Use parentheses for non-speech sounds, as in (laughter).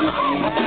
Oh, (laughs)